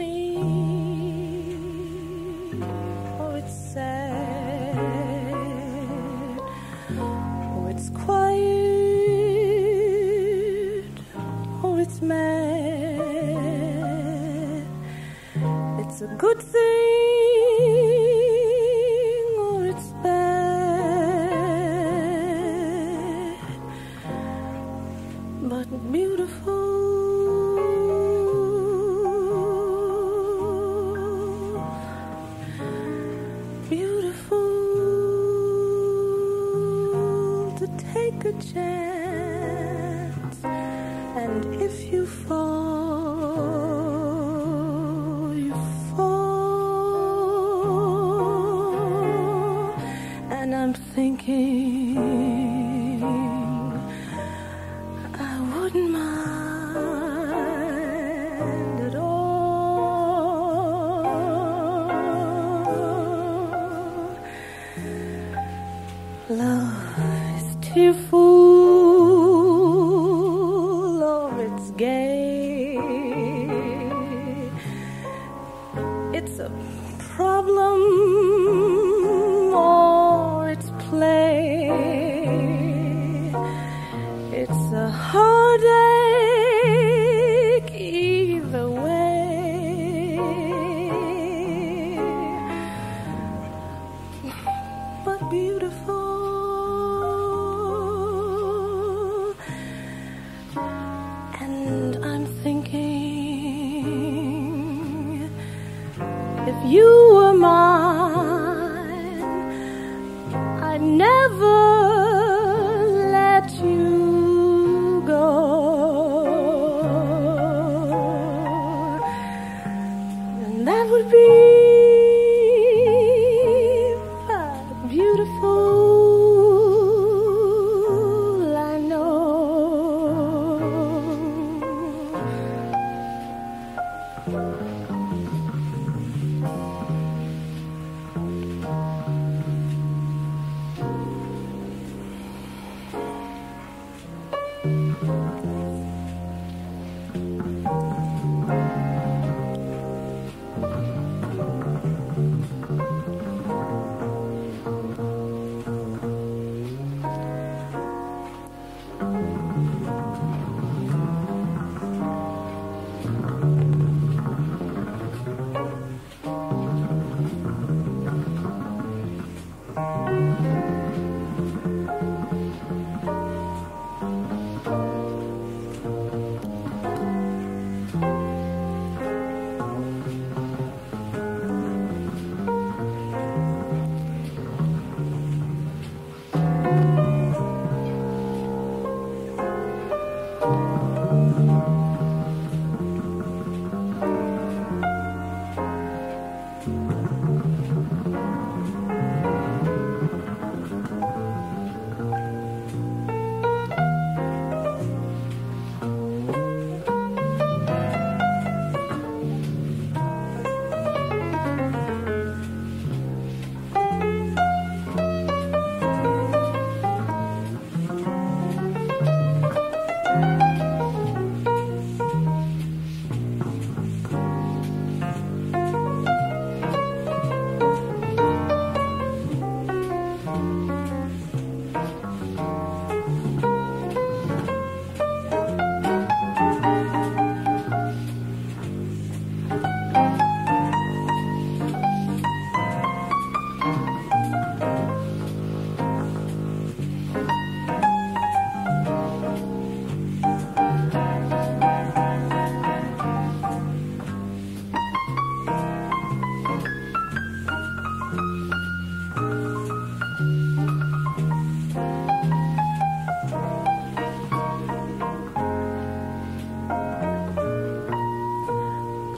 or oh, it's sad Oh, it's quiet Oh, it's mad. It's a good thing or it's bad, but beautiful. Chance, and if you fall, you fall. And I'm thinking, is Thank you.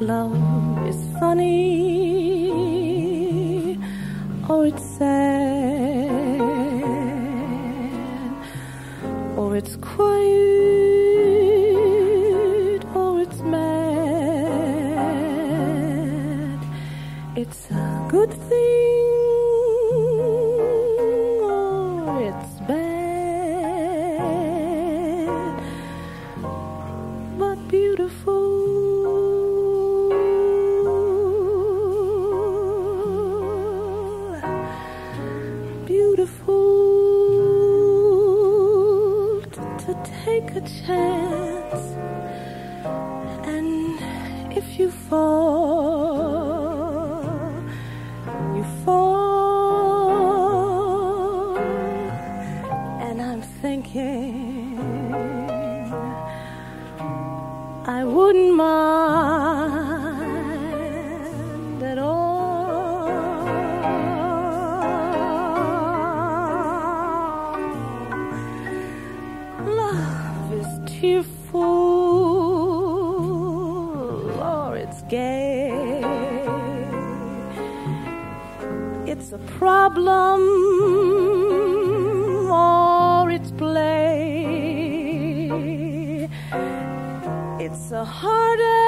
Love is funny or it's sad or it's quiet or it's mad. It's beautiful to take a chance. And if you fall, you fall. And I'm thinking. It's a problem or it's play. It's a heartache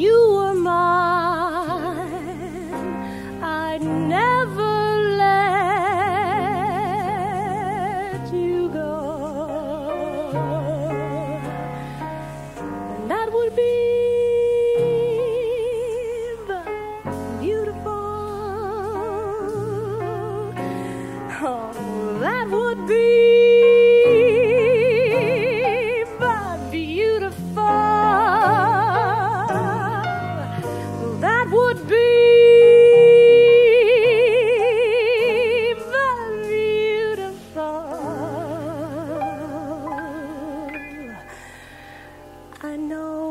you were mine, I'd never let you go. And that would be. Oh, would be but beautiful. I know